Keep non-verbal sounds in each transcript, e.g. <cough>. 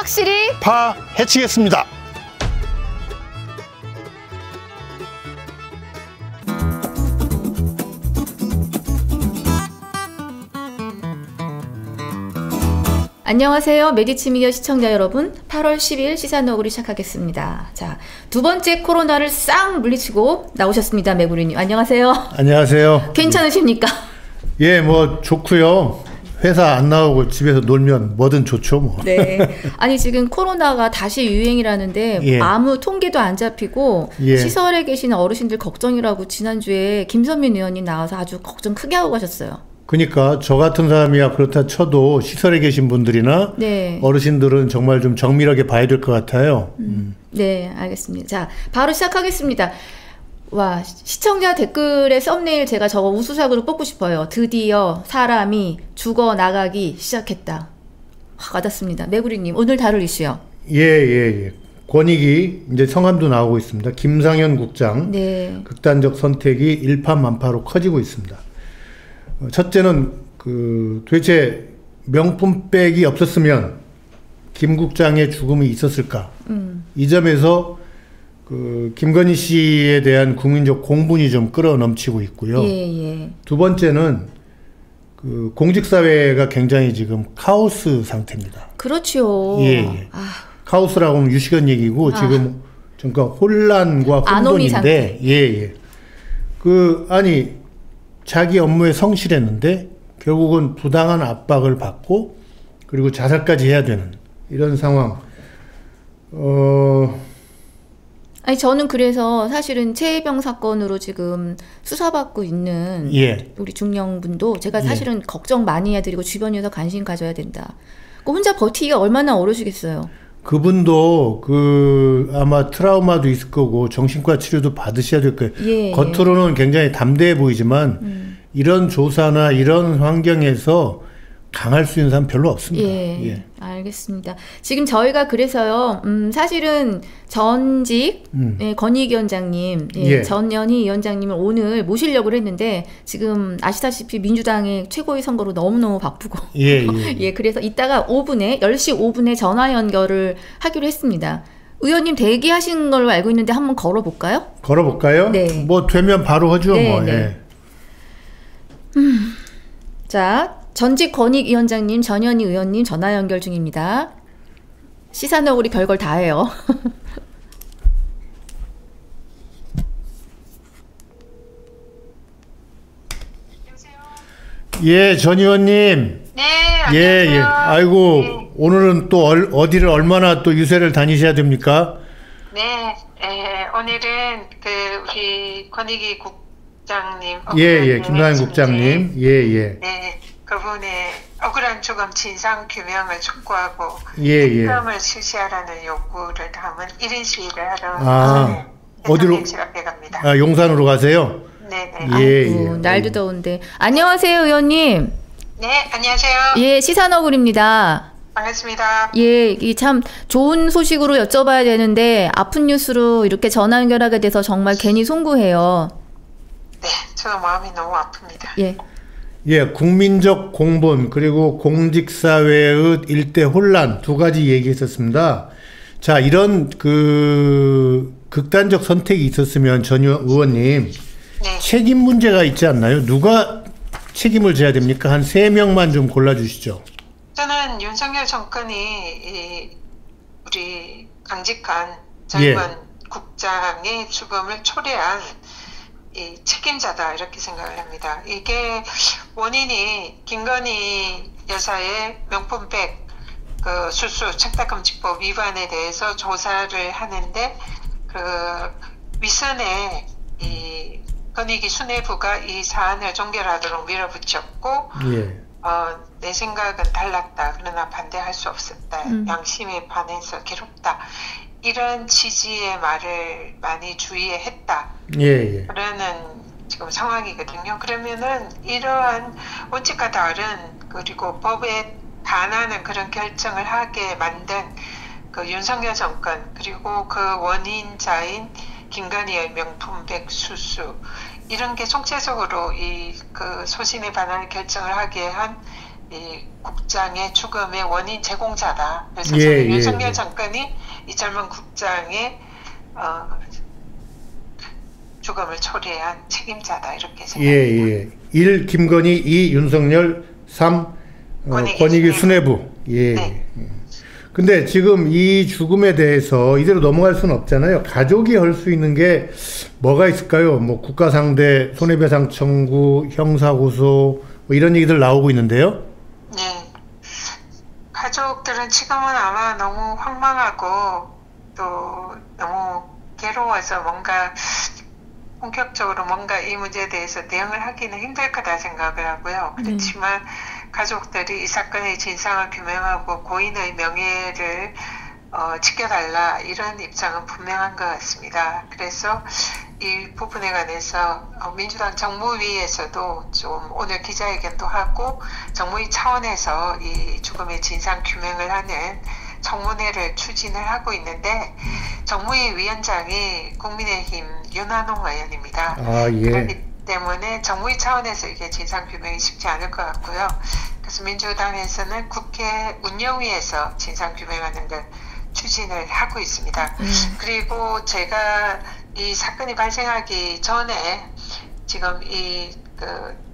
확실히 파헤치겠습니다. 안녕하세요. 메디치 미디어 시청자 여러분. 8월 10일 시사노그를 시작하겠습니다. 자, 두 번째 코로나를 싹 물리치고 나오셨습니다. 매구리님. 안녕하세요. 안녕하세요. 괜찮으십니까? 예, 뭐 좋고요. 회사 안 나오고 집에서 놀면 뭐든 좋죠, 뭐. 네. 아니 지금 코로나가 다시 유행이라는데 예. 아무 통계도 안 잡히고 예. 시설에 계시는 어르신들 걱정이라고 지난주에 김선민 의원님 나와서 아주 걱정 크게 하고 가셨어요. 그러니까 저 같은 사람이야 그렇다 쳐도 시설에 계신 분들이나 네. 어르신들은 정말 좀 정밀하게 봐야 될 것 같아요. 음. 네, 알겠습니다. 자, 바로 시작하겠습니다. 와, 시청자 댓글의 썸네일 제가 저거 우수작으로 뽑고 싶어요. 드디어 사람이 죽어 나가기 시작했다. 확 와닿습니다. 매구리님, 오늘 다룰 이슈요. 예, 예, 예. 권익위 이제 성함도 나오고 있습니다. 김상현 국장 네. 극단적 선택이 일파만파로 커지고 있습니다. 어, 첫째는 그 도대체 명품백이 없었으면 김 국장의 죽음이 있었을까? 음. 이 점에서 그 김건희 씨에 대한 국민적 공분이 좀 끌어넘치고 있고요. 예, 예. 두 번째는 그 공직 사회가 굉장히 지금 카오스 상태입니다. 그렇죠. 예, 예. 아, 카오스라고 하면 유시간 얘기고 아. 지금 그러니까 혼란과 혼돈인데 예, 예. 그 아니 자기 업무에 성실했는데 결국은 부당한 압박을 받고 그리고 자살까지 해야 되는 이런 상황. 어, 아니 저는 그래서 사실은 최혜병 사건으로 지금 수사받고 있는 예. 우리 중령분도 제가 예. 사실은 걱정 많이 해드리고 주변에서 관심 가져야 된다. 그 혼자 버티기가 얼마나 어려우시겠어요. 그분도 그 아마 트라우마도 있을 거고 정신과 치료도 받으셔야 될 거예요. 예. 겉으로는 굉장히 담대해 보이지만 음. 이런 조사나 이런 환경에서 강할 수 있는 사람 별로 없습니다. 예, 예. 알겠습니다. 지금 저희가 그래서요, 음, 사실은 전직 음. 예, 권익 위원장님, 예, 예. 전연희 위원장님을 오늘 모시려고 했는데 지금 아시다시피 민주당의 최고위 선거로 너무너무 바쁘고 예, 예. <laughs> 예, 그래서 이따가 5분에 10시 5분에 전화 연결을 하기로 했습니다. 의원님 대기하신 걸로 알고 있는데 한번 걸어 볼까요? 걸어볼까요? 네. 뭐 되면 바로 하죠. 네, 뭐. 네. 예. 자, 전직 권익위원장님, 전현희 의원님 전화 연결 중입니다. 시사너구리 별걸 다 해요. <laughs> 예, 전 의원님. 네, 예, 안녕하세요. 예. 아이고, 네, 오늘은 또 얼, 어디를 얼마나 또 유세를 다니셔야 됩니까? 네, 에, 오늘은 그 우리 권익위 국장님, 예, 예. 김상현 국장님. 예, 예. 네, 그분의 억울한 죽음 진상 규명을 촉구하고 예, 예. 특검을 실시하라는 요구를 담은 1인 시위를 하러 아, 네, 어디로? 앞에 갑니다. 아, 용산으로 가세요? 네, 네. 예, 아이고, 예. 날도 더운데. 안녕하세요, 의원님. 네, 안녕하세요. 예, 시사너구리입니다. 반갑습니다. 예, 이 참 좋은 소식으로 여쭤봐야 되는데 아픈 뉴스로 이렇게 전화 연결하게 돼서 정말 괜히 송구해요. 네, 저 마음이 너무 아픕니다. 예. 예, 국민적 공분 그리고 공직사회의 일대 혼란 두 가지 얘기했었습니다. 자, 이런 그 극단적 선택이 있었으면 전 의원님 네. 책임 문제가 있지 않나요? 누가 책임을 져야 됩니까? 한 세 명만 좀 골라주시죠. 저는 윤석열 정권이 이 우리 강직한 예. 젊은 국장의 죽음을 초래한 이 책임자다 이렇게 생각을 합니다. 이게 원인이 김건희 여사의 명품백 그 수수 책탁금지법 위반에 대해서 조사를 하는데 그 윗선에 이 건익위 수뇌부가 이 사안을 종결하도록 밀어붙였고 예. 어, 내 생각은 달랐다. 그러나 반대할 수 없었다. 음. 양심에 반해서 괴롭다. 이런 취지의 말을 많이 주의해 했다. 예, 예. 그러는 지금 상황이거든요. 그러면은 이러한 원칙과 다른 그리고 법에 반하는 그런 결정을 하게 만든 그 윤석열 정권 그리고 그 원인자인 김건희의 명품 백 수수 이런 게 총체적으로 이 그 소신에 반하는 결정을 하게 한 이 국장의 죽음의 원인 제공자다. 그래서 예, 예, 윤석열 예. 정권이 이 젊은 국장의 어, 죽음을 초래한 책임자다 이렇게 생각합니다. 예, 예. 1. 김건희, 2. 윤석열, 3. 어, 권익위 수뇌부. 수뇌부. 예. 네. 근데 지금 이 죽음에 대해서 이대로 넘어갈 수는 없잖아요. 가족이 할 수 있는 게 뭐가 있을까요? 뭐 국가 상대 손해배상 청구, 형사 고소 뭐 이런 얘기들 나오고 있는데요. 네. 가족들은 지금은 아마 너무 황망하고 또 너무 괴로워서 뭔가 본격적으로 뭔가 이 문제에 대해서 대응을 하기는 힘들 거다 생각을 하고요. 그렇지만 가족들이 이 사건의 진상을 규명하고 고인의 명예를 어, 지켜달라 이런 입장은 분명한 것 같습니다. 그래서 이 부분에 관해서 어, 민주당 정무위에서도 좀 오늘 기자회견도 하고 정무위 차원에서 이 죽음의 진상 규명을 하는 청문회를 추진을 하고 있는데 정무위 위원장이 국민의힘 윤한홍 의원입니다. 아, 예. 그렇기 때문에 정무위 차원에서 이게 진상 규명이 쉽지 않을 것 같고요. 그래서 민주당에서는 국회 운영위에서 진상 규명하는 걸 추진을 하고 있습니다. 그리고 제가 이 사건이 발생하기 전에 지금 이 그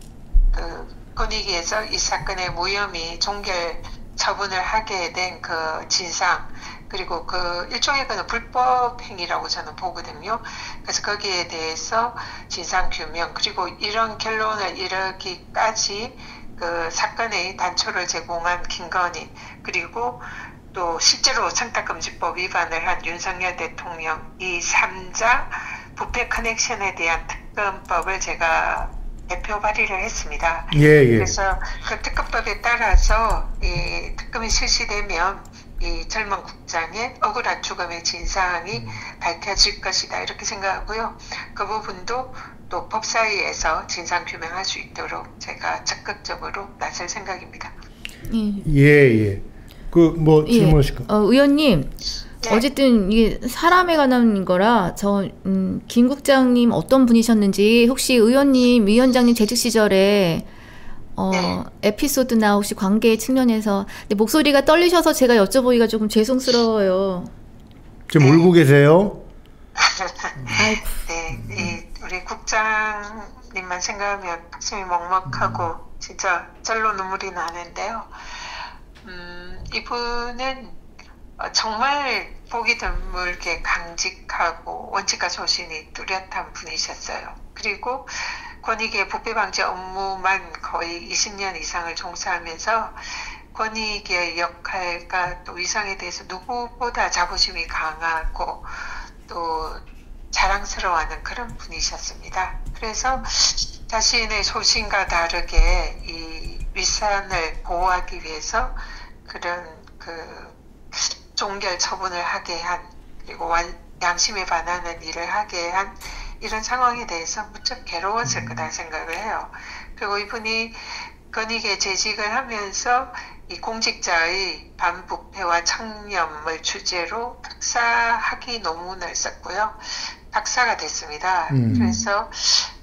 그 권익위에서 이 사건의 무혐의 종결 처분을 하게 된 그 진상 그리고 그 일종의 그는 불법 행위라고 저는 보거든요. 그래서 거기에 대해서 진상 규명 그리고 이런 결론을 이르기까지 그 사건의 단초를 제공한 김건희 그리고 또 실제로 청탁금지법 위반을 한 윤석열 대통령 이 3자 부패 커넥션에 대한 특검법을 제가 대표 발의를 했습니다. 예, 예. 그래서 그 특검법에 따라서 이 특검이 실시되면 이 젊은 국장의 억울한 죽음의 진상이 밝혀질 것이다 이렇게 생각하고요. 그 부분도 또 법사위에서 진상 규명할 수 있도록 제가 적극적으로 나설 생각입니다. 예. 예, 예. 그뭐 예. 질문하실까? 어, 의원님, 네. 어쨌든 이게 사람에 관한 거라 저 음, 김 국장님 어떤 분이셨는지 혹시 의원님 위원장님 재직 시절에 어, 네. 에피소드나 혹시 관계 측면에서 근데 목소리가 떨리셔서 제가 여쭤보기가 조금 죄송스러워요. 지금 울고 계세요? <laughs> 아이고. 네, 이 우리 국장님만 생각하면 가슴이 먹먹하고 진짜 짤로 눈물이 나는데요. 음, 이분은 어, 정말 보기 드물게 강직하고 원칙과 소신이 뚜렷한 분이셨어요. 그리고 권익의 부패 방지 업무만 거의 20년 이상을 종사하면서 권익의 역할과 또 위상에 대해서 누구보다 자부심이 강하고 또 자랑스러워하는 그런 분이셨습니다. 그래서 자신의 소신과 다르게 이 윗산을 보호하기 위해서 그런 그 종결 처분을 하게 한 그리고 완- 양심에 반하는 일을 하게 한 이런 상황에 대해서 무척 괴로웠을 거다 생각을 해요. 그리고 이분이 건익에 재직을 하면서 이 공직자의 반부패와 청렴을 주제로 박사 학위 논문을 썼고요. 박사가 됐습니다. 음. 그래서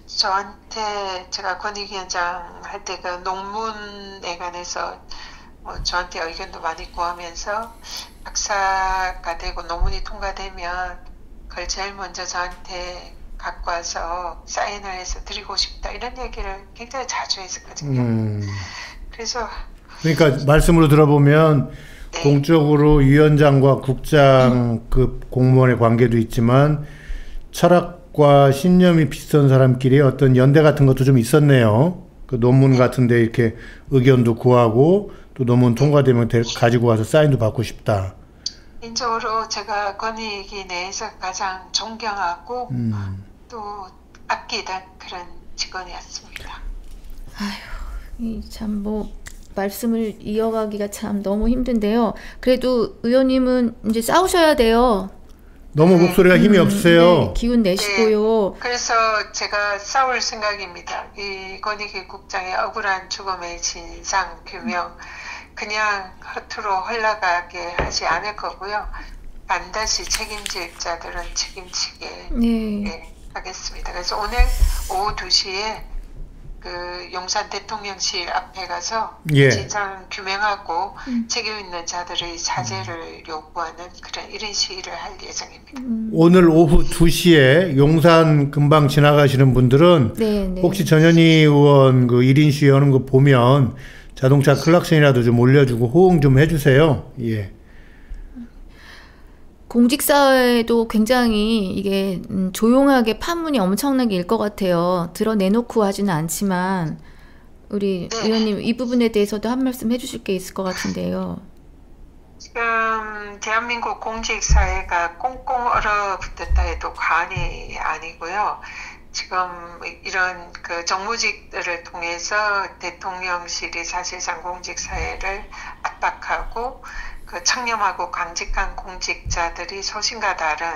저한테 제가 권익위원장 할 때 그 논문에 관해서 뭐 저한테 의견도 많이 구하면서 박사가 되고 논문이 통과되면 그걸 제일 먼저 저한테 갖고 와서 사인을 해서 드리고 싶다 이런 얘기를 굉장히 자주 했었거든요. 음. 그래서 그러니까 말씀으로 들어보면 네. 공적으로 위원장과 국장급 공무원의 관계도 있지만 철학과 신념이 비슷한 사람끼리 어떤 연대 같은 것도 좀 있었네요. 그 논문 같은데 이렇게 의견도 구하고 또 논문 통과되면 데- 가지고 와서 사인도 받고 싶다. 개인적으로 제가 권익위 내에서 가장 존경하고 음. 또 아끼던 그런 직원이었습니다. 참뭐 말씀을 이어가기가 참 너무 힘든데요. 그래도 의원님은 이제 싸우셔야 돼요. 너무 목소리가 힘이 없으세요. 네, 기운 내시고요. 그래서 제가 싸울 생각입니다. 이 권익위 국장의 억울한 죽음의 진상 규명 그냥 허투루 흘러가게 하지 않을 거고요. 반드시 책임질 자들은 책임지게 네. 예, 하겠습니다. 그래서 오늘 오후 2시에 그 용산 대통령실 앞에 가서 예. 진상 규명하고 음. 책임 있는 자들의 사죄를 요구하는 그런 이런 시위를 할 예정입니다. 음. 오늘 오후 2시에 용산 금방 지나가시는 분들은 네, 네. 혹시 전현희 의원 그 1인 시위 하는 거 보면 자동차 클락션이라도 좀 올려주고 호응 좀 해주세요. 예. 공직사회도 굉장히 이게 음, 조용하게 파문이 엄청나게 일 것 같아요. 드러내놓고 하지는 않지만 우리 네. 의원님 이 부분에 대해서도 한 말씀 해주실 게 있을 것 같은데요. 지금 대한민국 공직사회가 꽁꽁 얼어붙었다 해도 과언이 아니고요. 지금 이런 그 정무직들을 통해서 대통령실이 사실상 공직 사회를 압박하고 그 청렴하고 강직한 공직자들이 소신과 다른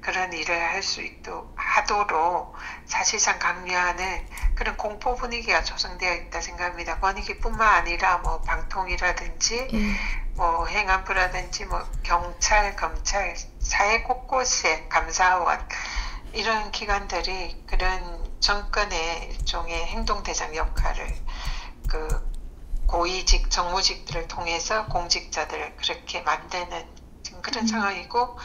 그런 일을 할 수 있도록 하도록 사실상 강요하는 그런 공포 분위기가 조성되어 있다 생각합니다. 권익위뿐만 아니라 뭐 방통이라든지 예. 뭐 행안부라든지 뭐 경찰, 검찰, 사회 곳곳에 감사원 이런 기관들이 그런 정권의 일종의 행동대장 역할을 그 고위직 정무직들을 통해서 공직자들을 그렇게 만드는 지금 그런 음. 상황이고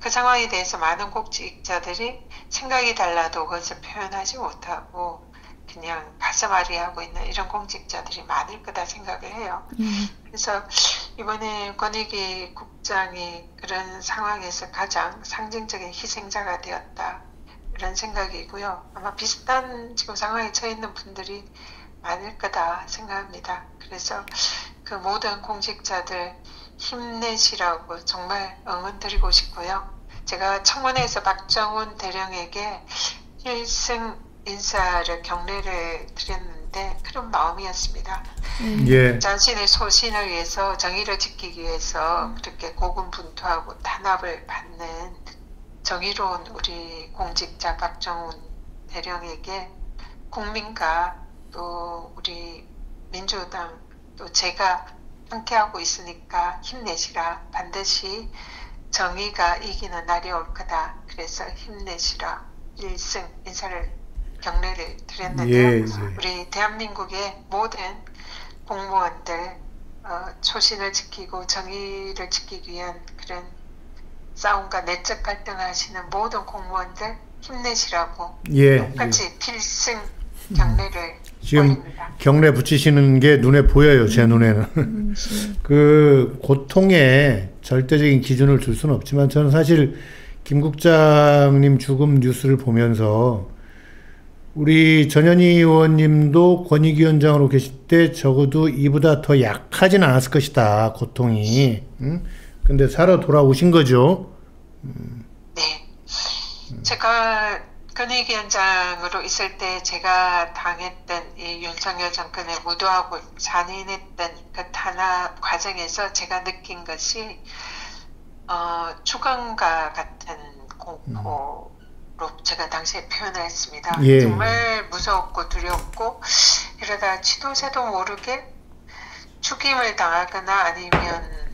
그 상황에 대해서 많은 공직자들이 생각이 달라도 그것을 표현하지 못하고 그냥 가슴앓이 하고 있는 이런 공직자들이 많을 거다 생각을 해요. 음. 그래서 이번에 권익위 국장이 그런 상황에서 가장 상징적인 희생자가 되었다. 이런 생각이고요. 아마 비슷한 지금 상황에 처해 있는 분들이 많을 거다 생각합니다. 그래서 그 모든 공직자들 힘내시라고 정말 응원드리고 싶고요. 제가 청문회에서 박정훈 대령에게 1승 인사를 경례를 드렸는데 그런 마음이었습니다. 음. 예. 자신의 소신을 위해서 정의를 지키기 위해서 그렇게 고군분투하고 탄압을 받는 정의로운 우리 공직자 박정훈 대령에게 국민과 또 우리 민주당 또 제가 함께하고 있으니까 힘내시라. 반드시 정의가 이기는 날이 올 거다. 그래서 힘내시라. 일승 인사를 경례를 드렸는데요. 예, 예. 우리 대한민국의 모든 공무원들 어, 초신을 지키고 정의를 지키기 위한 그런 싸움과 내적 갈등을 하시는 모든 공무원들 힘내시라고 예. 똑같이 필승 경례를 지금 올립니다. 경례 붙이시는 게 눈에 보여요, 제 눈에는. 음. <laughs> 그 고통에 절대적인 기준을 둘 수는 없지만 저는 사실 김 국장님 죽음 뉴스를 보면서 우리 전현희 의원님도 권익위원장으로 계실 때 적어도 이보다 더 약하진 않았을 것이다 고통이. 응? 근데 살아 돌아오신 거죠. 네. 제가 권익위원장으로 있을 때 제가 당했던 이 윤석열 정권에 무도하고 잔인했던 그 탄압 과정에서 제가 느낀 것이 어, 죽음과 같은 공포로 제가 당시에 표현을 했습니다. 예. 정말 무서웠고 두렵고 이러다 치도새도 모르게 죽임을 당하거나 아니면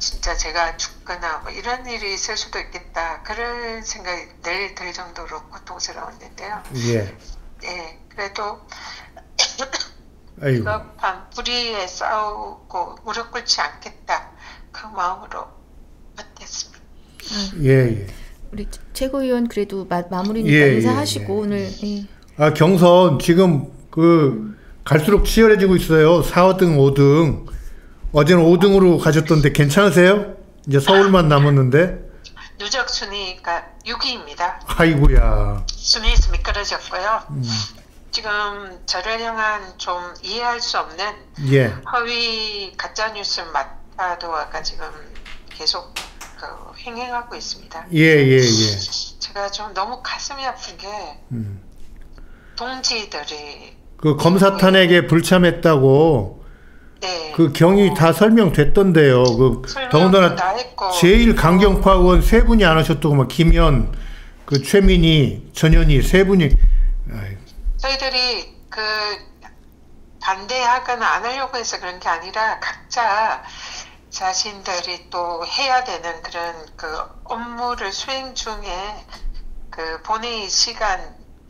진짜 제가 죽거나 뭐 이런 일이 있을 수도 있겠다 그런 생각이 늘 들 정도로 고통스러웠는데요. 예. 예, 그래도 아이고. 불의에 싸우고 무릎 꿇지 않겠다 그 마음으로 버텼습니다. 예, 예. 우리 최고위원 그래도 마, 마무리니까 예, 인사하시고 예, 예. 오늘 예. 아, 경선 지금 그 갈수록 치열해지고 있어요. 4등, 5등. 어제는 5등으로 가셨던데 괜찮으세요? 이제 서울만 남았는데. 누적 순위가 6위입니다. 아이고야. 순위에서 미끄러졌고요. 음, 지금 저를 향한 좀 이해할 수 없는 예. 허위 가짜 뉴스 마타도아가 지금 계속 그 횡행하고 있습니다. 예, 예, 예. 제가 좀 너무 가슴이 아픈 게 음. 동지들이 그 검사탄에게 불참했다고 네. 그 경위 다 설명됐던데요. 그 더군다나 제일 강경파 의원 세 분이 안 하셨다고 막 김현, 그 최민희, 전현희 세 분이 아이, 저희들이 그 반대하거나 안 하려고 해서 그런 게 아니라 각자 자신들이 또 해야 되는 그런 그 업무를 수행 중에 그 본회의 시간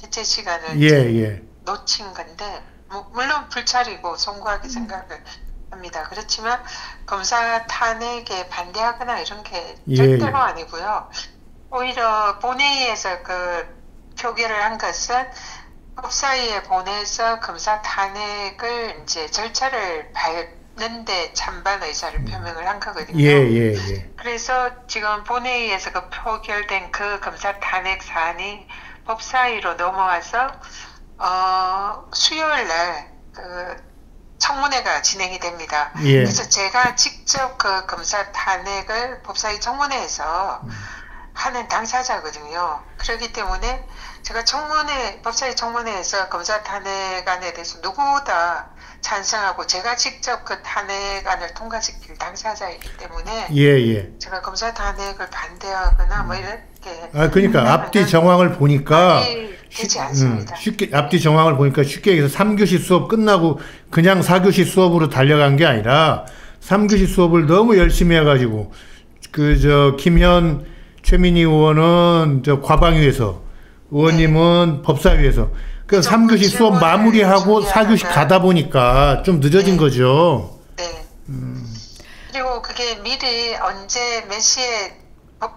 해체 시간을 예, 예. 놓친 건데 뭐, 물론 불찰이고 송구하게 생각을 합니다. 그렇지만 검사 탄핵에 반대하거나 이런 게 예, 절대로 예. 아니고요. 오히려 본회의에서 그 표결을 한 것은 법사위에 보내서 검사 탄핵을 이제 절차를 밟는데 찬반 의사를 표명을 한 거거든요. 예, 예, 예. 그래서 지금 본회의에서 그 표결된 그 검사 탄핵 사안이 법사위로 넘어와서 어, 수요일 날그 청문회가 진행이 됩니다. 예. 그래서 제가 직접 그 검사 탄핵을 법사위 청문회에서 하는 당사자거든요. 그렇기 때문에 제가 청문회, 법사위 청문회에서 검사 탄핵안에 대해서 누구보다 찬성하고 제가 직접 그 탄핵안을 통과시킬 당사자이기 때문에 예, 예. 제가 검사 탄핵을 반대하거나 뭐이 렇게 아, 그러니까 앞뒤 정황을 보니까 많이 되지 음, 않습니다. 쉽게 앞뒤 정황을 보니까 쉽게 얘기해서 3교시 수업 끝나고 그냥 4교시 수업으로 달려간 게 아니라 3교시 수업을 너무 열심히 해 가지고 그 저 김현 최민희 의원은 저 과방위에서 의원님은 법사위에서 그그 정도 3교시 수업 마무리하고 4교시 준비하다가 가다 보니까 좀 늦어진 네. 거죠. 네. 음. 그리고 그게 미리 언제 몇 시에 법-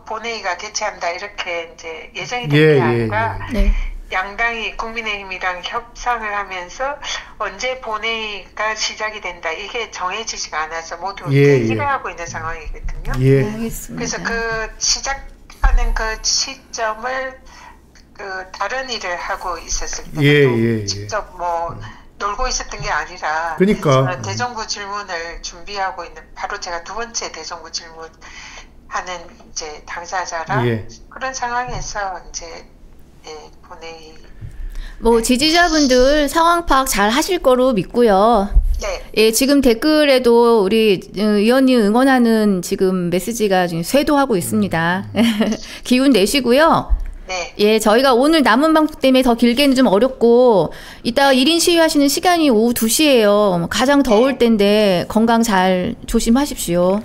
본회의가 개최한다 이렇게 이제 예정이 된 예, 게 예, 아니라 네. 양당이 국민의힘이랑 협상을 하면서 언제 본회의가 시작이 된다 이게 정해지지가 않아서 모두 예, 대기를 예. 하고 있는 상황이거든요. 예. 알겠습니다. 그래서 그 시작하는 그 시점을 그 다른 일을 하고 있었을 때도 예, 예, 예. 직접 뭐 놀고 있었던 게 아니라 그러니까. 대정부 질문을 준비하고 있는 바로 제가 두 번째 대정부 질문 하는 이제 당사자라 예. 그런 상황에서 이제 예, 본회의 뭐 지지자분들 상황 파악 잘 하실 거로 믿고요. 네 예, 지금 댓글에도 우리 어, 의원님 응원하는 지금 메시지가 지금 쇄도하고 있습니다. <laughs> 기운 내시고요. 네. 예, 저희가 오늘 남은 방송 때문에 더 길게는 좀 어렵고, 이따가 1인 시위하시는 시간이 오후 2시예요. 가장 더울 때인데 건강 잘 조심하십시오.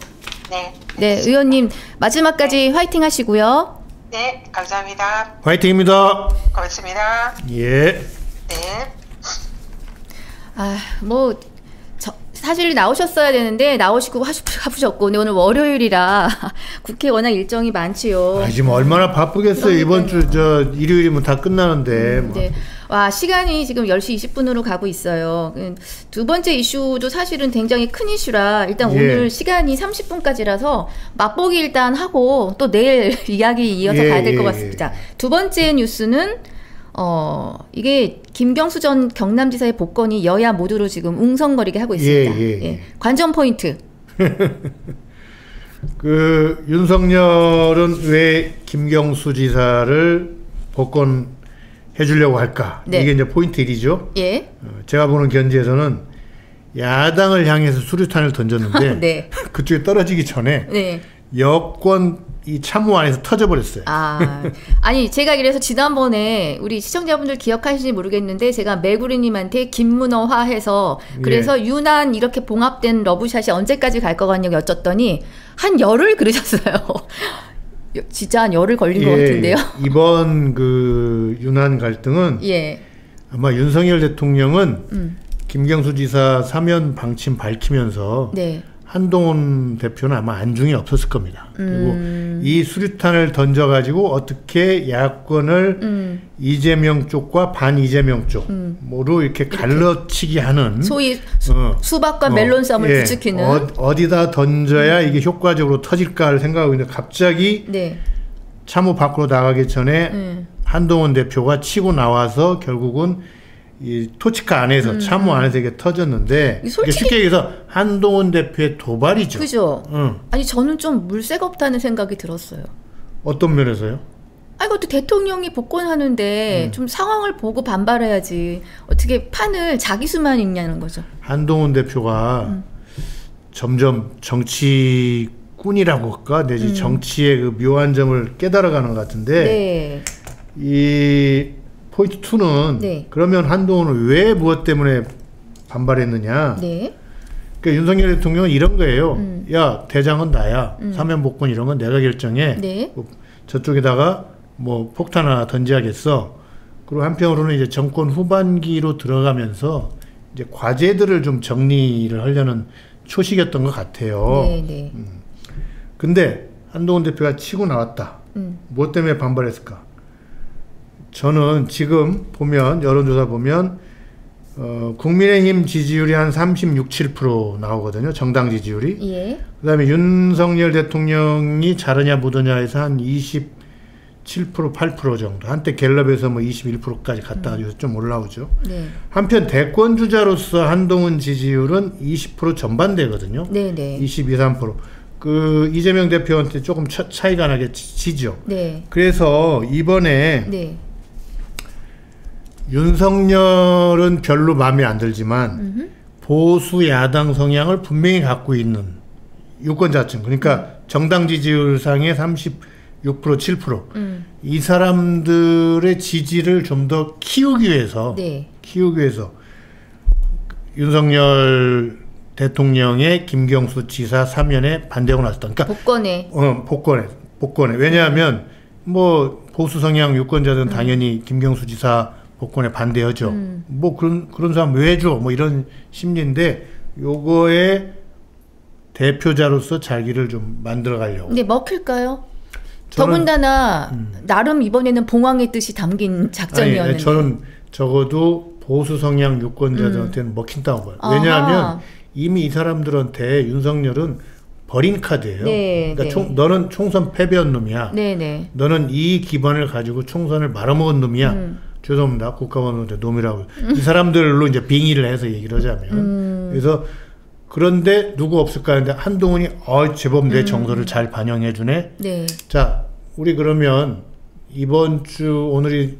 네. 네, 의원님 마지막까지 화이팅 하시고요. 네, 감사합니다. 화이팅입니다. 고맙습니다. 예. 네. 아, 뭐, 저, 사실 나오셨어야 되는데 나오시고 하시, 하셨고, 근데 오늘 월요일이라 <laughs> 국회 워낙 일정이 많지요. 아, 지금 얼마나 바쁘겠어요. 이번 주 저 일요일이면 다 끝나는데. 뭐. 네. 와, 시간이 지금 10시 20분으로 가고 있어요. 음, 두 번째 이슈도 사실은 굉장히 큰 이슈라 일단 예. 오늘 시간이 30분까지라서 맛보기 일단 하고 또 내일 <laughs> 이야기 이어서 예, 가야 될것 예, 같습니다. 두 번째 뉴스는 어, 이게 김경수 전 경남지사의 복권이 여야 모두로 지금 웅성거리게 하고 있습니다. 예, 예, 예. 관전 포인트. <laughs> 그 윤석열은 왜 김경수 지사를 복권 해주려고 할까? 네. 이게 이제 포인트 1이죠. 예. 제가 보는 견지에서는 야당을 향해서 수류탄을 던졌는데 <laughs> 네. 그쪽에 떨어지기 전에 네. 여권 이 참모 안에서 터져버렸어요. 아, 아니 제가 이래서 지난번에 우리 시청자분들 기억하시는지 모르겠는데 제가 매구리님한테 김문어화 해서 그래서 예. 유난 이렇게 봉합된 러브샷이 언제까지 갈 것 같냐고 여쭸더니 한 열흘 그러셨어요. <laughs> 진짜 한 열흘 걸린 것 같은데요. 예, 이번 그 유난 갈등은 예, 아마 윤석열 대통령은 음, 김경수 지사 사면 방침 밝히면서 네, 한동훈 대표는 아마 안중에 없었을 겁니다. 음. 그리고 이 수류탄을 던져가지고 어떻게 야권을 음, 이재명 쪽과 반 이재명 쪽으로 이렇게 갈라치기 하는 소위 수, 어, 수박과 어, 멜론 싸움을 예, 부추기는. 어, 디다 던져야 이게 효과적으로 터질까를 생각하고 있는데 갑자기 네, 참호 밖으로 나가기 전에 음, 한동훈 대표가 치고 나와서 결국은 이 토치카 안에서 참호 안에서 이게 터졌는데 음. 이 솔직히- 쉽게 얘기해서 한동훈 대표의 도발이죠. 그죠. 응. 아니 저는 좀 물색 없다는 생각이 들었어요. 어떤 면에서요? 아, 이것도 대통령이 복권하는데 음. 좀 상황을 보고 반발해야지. 어떻게 판을 자기 수만 읽냐는 거죠. 한동훈 대표가 음. 점점 정치꾼이라고 할까 내지 정치의 그 묘한 점을 깨달아가는 것 같은데 음. 네. 이 포인트 2는 네. 그러면 한동훈은 왜 무엇 때문에 반발했느냐? 네. 그러니까 윤석열 대통령은 이런 거예요. 음. 야 대장은 나야. 사면 복권 이런 건 내가 결정해. 네. 뭐 저쪽에다가 뭐 폭탄 하나 던져야겠어. 그리고 한편으로는 이제 정권 후반기로 들어가면서 이제 과제들을 좀 정리를 하려는 초식이었던 것 같아요. 네, 네. 근데 한동훈 대표가 치고 나왔다. 음. 뭐 때문에 반발했을까? 저는 지금 보면 여론조사 보면 어, 국민의힘 지지율이 한 36, 7% 나오거든요. 정당 지지율이. 예. 그다음에 윤석열 대통령이 잘하냐 못하냐에서 한 27%, 8% 정도. 한때 갤럽에서 뭐 21%까지 갔다가 음. 요새 좀 올라오죠. 네. 한편 대권 주자로서 한동훈 지지율은 20% 전반대거든요. 네, 네. 22, 3%. 그 이재명 대표한테 조금 차, 차이가 나게 지- 지죠. 네. 그래서 이번에 네. 윤석열은 별로 마음에 안 들지만 음흠. 보수 야당 성향을 분명히 갖고 있는 유권자층 그러니까 정당 지지율상의 36% 7%. 음. 이 사람들의 지지를 좀 더 키우기 위해서 네. 키우기 위해서 윤석열 대통령의 김경수 지사 사면에 반대하고 나섰다. 그러니까 복권에 어, 복권에 복권에 왜냐하면 뭐 보수 성향 유권자들은 당연히 김경수 지사 복권에 반대하죠. 음. 뭐 그런 그런 사람 왜 줘? 뭐 이런 심리인데 요거에 대표자로서 자기를 좀 만들어 가려고. 근데 먹힐까요? 저는- 더군다나 나름 이번에는 봉황의 뜻이 담긴 작전이었는데. 아니, 저는 적어도 보수 성향 유권자들한테는 먹힌다고 봐요. 음. 아하. 왜냐하면 이미 이 사람들한테 윤석열은 버린 카드예요. 네, 그러니까 네. 총, 너는 총선 패배한 놈이야. 네네. 너는 이 기반을 가지고 총선을 말아먹은 놈이야. 음. 죄송합니다. 국가원한테 놈이라고. 이 사람들로 이제 빙의를 해서 얘기를 하자면. 음. 그래서 그런데 누구 없을까 했는데 한동훈이 어 제법 음. 내 정서를 잘 반영해 주네. 네. 자, 우리 그러면 이번 주 오늘이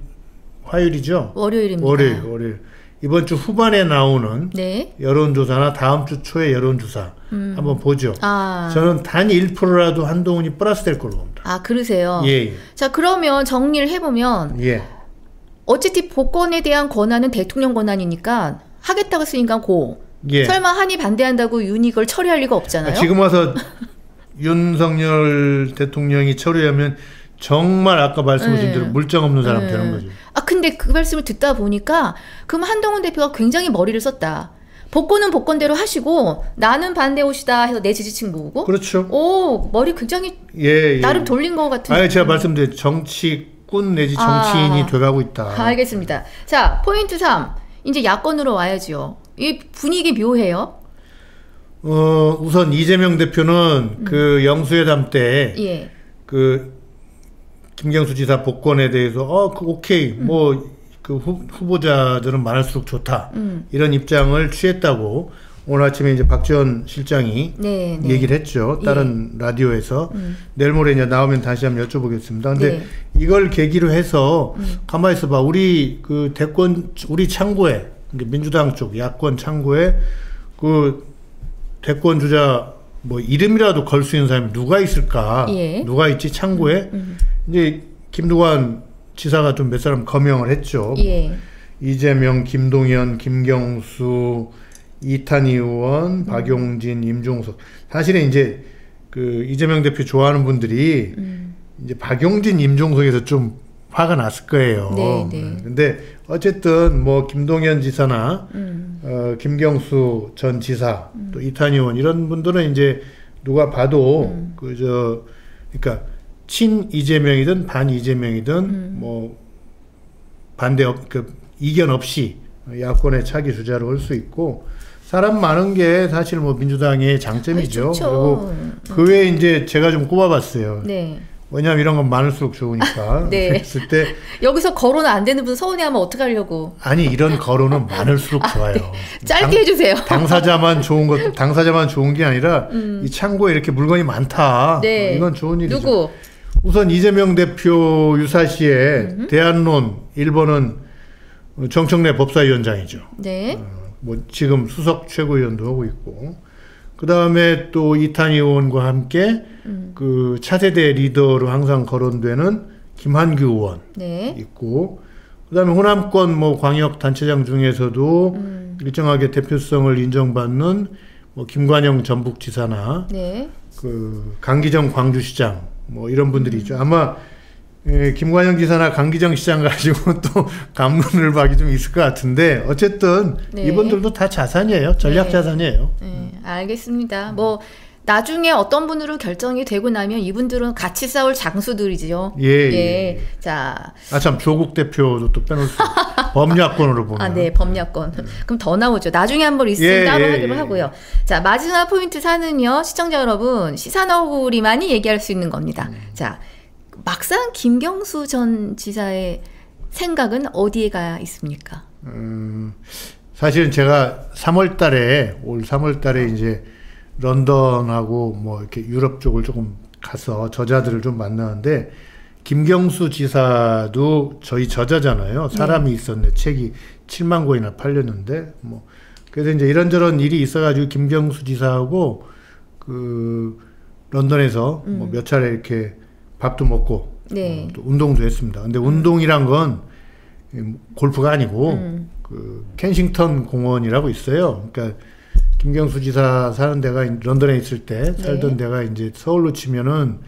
화요일이죠? 월요일입니다. 월요일, 월요일. 이번 주 후반에 나오는 네. 여론조사나 다음 주 초에 여론조사 한번 보죠. 음. 아. 저는 단 1%라도 한동훈이 플러스 될 걸로 봅니다. 아, 그러세요? 예, 자, 그러면 정리를 해보면, 예. 어쨌든 복권에 대한 권한은 대통령 권한이니까 하겠다고 했으니까 고. 예. 설마 한이 반대한다고 윤이 그걸 처리할 리가 없잖아요. 지금 와서 윤석열 대통령이 처리하면 정말 아까 말씀하신 네. 대로 물정 없는 사람 네. 되는 거죠. 아, 근데 그 말씀을 듣다 보니까, 그럼 한동훈 대표가 굉장히 머리를 썼다. 복권은 복권대로 하시고, 나는 반대 옷이다 해서 내 지지층 모으고, 그렇죠. 오, 머리 굉장히 예, 예. 나름 돌린 것 같은. 아예 제가 말씀드린 정치 꾼 내지 정치인이 아. 돼가고 있다. 아, 알겠습니다. 자, 포인트 3. 이제 야권으로 와야죠. 이 분위기 묘해요. 어, 우선 이재명 대표는 그 영수회담 때 음. 예. 그 김경수 지사 복권에 대해서 어, 그 오케이. 뭐그 후 보자들은 많을수록 좋다. 음. 이런 입장을 취했다고 오늘 아침에 이제 박지원 실장이 네, 네. 얘기를 했죠. 다른 라디오에서 내일 모레 이제 나오면 다시 한번 여쭤보겠습니다. 근데 네. 음. 이걸 계기로 해서 가만히 있어봐. 우리 그 대권 우리 창고에 민주당 쪽 야권 창고에 그 대권 주자 뭐 이름이라도 걸 수 있는 사람이 누가 있을까? 예. 누가 있지 창고에? 이제 김두관 지사가 좀 몇 사람 거명을 했죠. 예. 이재명, 김동연, 김경수, 이탄희 의원, 박용진, 임종석. 사실은 이제 그 이재명 대표 좋아하는 분들이 이제 박용진, 임종석에서 좀 화가 났을 거예요. 네, 네. 근데 어쨌든 뭐 김동연 지사나 음. 어, 김경수 전 지사 또 이탄희 의원 이런 분들은 이제 누가 봐도 음. 그저 그러니까 친 이재명이든 반 이재명이든 음. 뭐 반대 없, 그 이견 없이 야권의 차기 주자로 할수 있고 사람 많은 게 사실 뭐 민주당의 장점이죠. 좋죠. 그리고 그 외에 이제 제가 좀 꼽아봤어요. 네. 왜냐하면 이런 건 많을수록 좋으니까. <laughs> 네. 그랬을 때 여기서 거론 안 되는 분 서운해하면 어떡하려고. 아니 이런 거론은 많을수록 <laughs> 좋아요. 짧게 해주세요. <laughs> 당사자만 좋은 것, 당사자만 좋은 게 아니라 이 창고에 이렇게 물건이 많다. 음. 네. 어, 이건 좋은 일이죠. 누구? 우선 이재명 대표 유사시에 대안론 1번은 정청래 법사위원장이죠. 네. 뭐 지금 수석 최고위원도 하고 있고 그 다음에 또 이탄희 의원과 함께 음. 그 차세대 리더로 항상 거론되는 김한규 의원 네. 있고 그 다음에 호남권 뭐 광역 단체장 중에서도 음. 일정하게 대표성을 인정받는 뭐 김관영 전북지사나 네. 그 강기정 광주시장 뭐 이런 분들이 음. 있죠. 아마 예, 김관영 지사나 강기정 시장 가지고 <laughs> 또 감론을 박이 좀 있을 것 같은데 어쨌든 네. 이분들도 다 자산이에요. 전략 네. 자산이에요. 네, 알겠습니다. 뭐 나중에 어떤 분으로 결정이 되고 나면 이분들은 같이 싸울 장수들이지요. 예, 예. 자, 아 참 조국 대표도 또 빼놓을 수 없어요. <laughs> 법야권으로 보면. 아, 네, 법야권. 그럼 더 나오죠. 나중에 한 번 있으면 예, 따로 예, 하기로 예. 하고요. 자, 마지막 포인트 사는요, 시청자 여러분, 시사 너구리만이 얘기할 수 있는 겁니다. 음. 자, 막상 김경수 전 지사의 생각은 어디에 가 있습니까? 음, 사실은 제가 3월 달에, 올 3월 달에 이제 런던하고 뭐 이렇게 유럽 쪽을 조금 가서 저자들을 좀 만나는데, 김경수 지사도 저희 저자잖아요. 사람이 있었네. 책이 7만 권이나 팔렸는데, 뭐. 그래서 이제 이런저런 일이 있어가지고 김경수 지사하고 그 런던에서 뭐몇 차례 이렇게 밥도 먹고 네. 어, 또 운동도 했습니다. 근데 운동이란 건 골프가 아니고 음. 그 켄싱턴 공원이라고 있어요. 그러니까 김경수 지사 사는 데가 이- 런던에 있을 때 살던 네. 데가 이제 서울로 치면은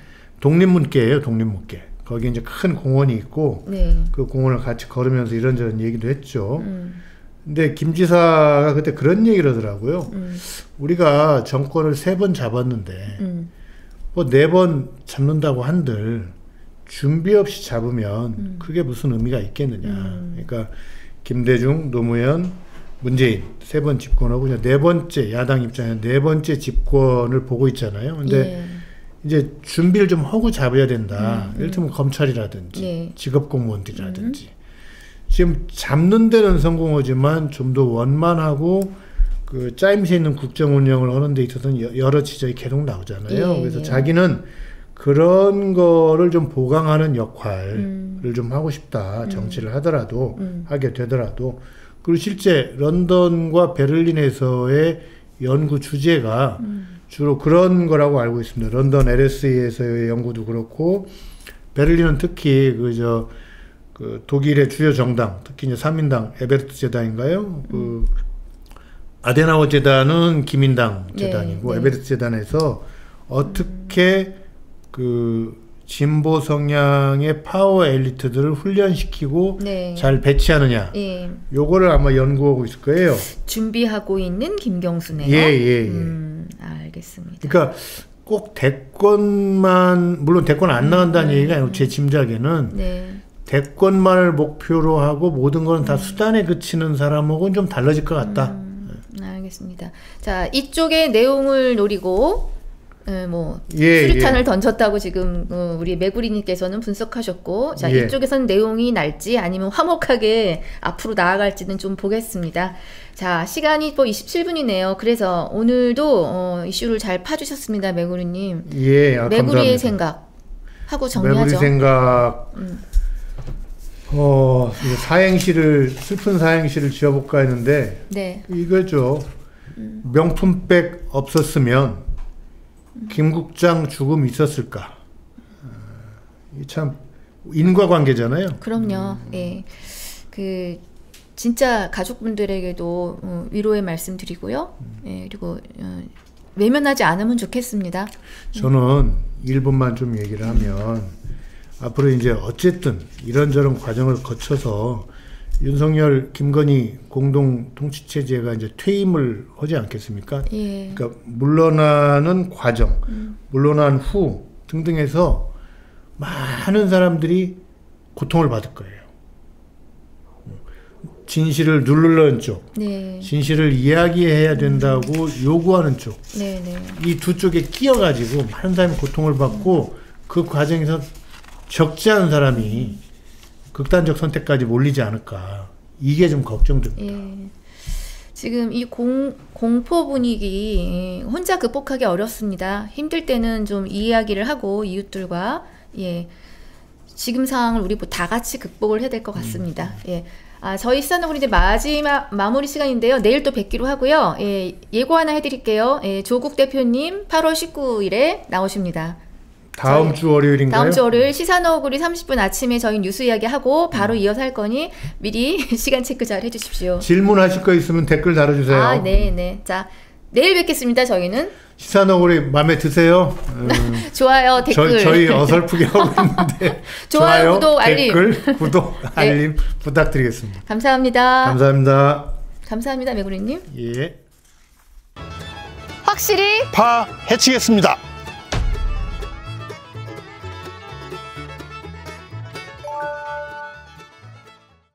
독립문계예요. 독립문계. 거기 이제 큰 공원이 있고 네. 그 공원을 같이 걸으면서 이런저런 얘기도 했죠. 음, 근데 김 지사가 그때 그런 얘기를 하더라고요. 음, 우리가 정권을 세 번 잡았는데 음, 뭐 네 번 잡는다고 한들 준비 없이 잡으면 그게 무슨 의미가 있겠느냐. 음. 그러니까 김대중, 노무현, 문재인 세 번 집권하고 이제 네 번째 야당 입장에서 네 번째 집권을 보고 있잖아요. 근데 예. 이제 준비를 좀 하고 잡아야 된다. 음, 음. 이를테면 검찰이라든지 예. 직업 공무원들이라든지 지금 잡는 데는 성공하지만 좀 더 원만하고 그 짜임새 있는 국정 운영을 하는 데 있어서는 여- 여러 지적이 계속 나오잖아요. 예, 그래서 예. 자기는 그런 거를 좀 보강하는 역할을 음. 좀 하고 싶다. 정치를 하더라도 음. 하게 되더라도 그리고 실제 런던과 베를린에서의 연구 주제가 음. 주로 그런 거라고 알고 있습니다. 런던 LSE에서의 연구도 그렇고 베를린은 특히 그저 그 독일의 주요 정당, 특히 이제 3인당 에베르트 재단인가요? 그 아데나워 재단은 기민당 네, 재단이고 네. 에베르트 재단에서 어떻게 그 진보 성향의 파워 엘리트들을 훈련시키고 네. 잘 배치하느냐. 예. 요거를 아마 연구하고 있을 거예요. 준비하고 있는 김경수네요. 예, 예, 예. 음, 알겠습니다. 그러니까 꼭 대권만 물론 대권 안 나간다는 음, 얘기가 아니고 제 짐작에는 네. 대권만을 목표로 하고 모든 거는 다 수단에 그치는 사람하고는 좀 달라질 것 같다. 음, 알겠습니다. 자, 이쪽의 내용을 노리고 에, 뭐 예, 수류탄을 예. 던졌다고 지금 어, 우리 매구리님께서는 분석하셨고, 자 예. 이쪽에서는 내용이 날지 아니면 화목하게 앞으로 나아갈지는 좀 보겠습니다. 자, 시간이 뭐 27분이네요. 그래서 오늘도 어, 이슈를 잘 파주셨습니다, 매구리님. 예, 아, 감사합니다. 생각 하고 정리하죠. 생각. 음. 어, 사행시를 슬픈 사행시를 지어볼까 했는데 네. 이거죠. 명품백 없었으면 김국장 죽음 있었을까? 어, 이참 인과관계잖아요. 그럼요. 예. 그 진짜 가족분들에게도 어, 위로의 말씀 드리고요. 예, 그리고 어, 외면하지 않으면 좋겠습니다. 저는 1분만 좀 얘기를 하면 앞으로 이제 어쨌든 이런저런 과정을 거쳐서 윤석열, 김건희 공동 통치 체제가 이제 퇴임을 하지 않겠습니까? 예. 그러니까 물러나는 과정, 물러난 후 등등해서 많은 사람들이 고통을 받을 거예요. 진실을 누르려는 쪽, 네. 진실을 이야기해야 된다고 요구하는 쪽, 네, 네. 이두 쪽에 끼어가지고 많은 사람이 고통을 받고 그 과정에서 적지 않은 사람이 극단적 선택까지 몰리지 않을까. 이게 좀 걱정됩니다. 예. 지금 이 공, 공포 분위기 예, 혼자 극복하기 어렵습니다. 힘들 때는 좀 이야기를 하고 이웃들과 예. 지금 상황을 우리 뭐다 같이 극복을 해야 될 것 같습니다. 예. 아, 저희 우리 이제 마지막 마무리 시간인데요. 내일 또 뵙기로 하고요. 예, 예고 하나 해드릴게요. 예, 조국 대표님 8월 19일에 나오십니다. 다음 저희- 주 월요일인가요? 다음 주 월요일 시사너구리 30분 아침에 저희 뉴스 이야기 하고 바로 이어서 할 거니 미리 <laughs> 시간 체크 잘 해주십시오. 질문하실 거 있으면 댓글 달아주세요. 아, 네, 네. 자, 내일 뵙겠습니다. 저희는 시사너구리 마음에 드세요? <laughs> 음, 좋아요, 저, 댓글. 저 희 어설프게 하고 있는데 <laughs> 좋아요, 구독, 알림. 네. 댓글, 구독, 알림 부탁드리겠습니다. 감사합니다. 감사합니다. 감사합니다, 매구리님. 예. 확실히 파 해치겠습니다.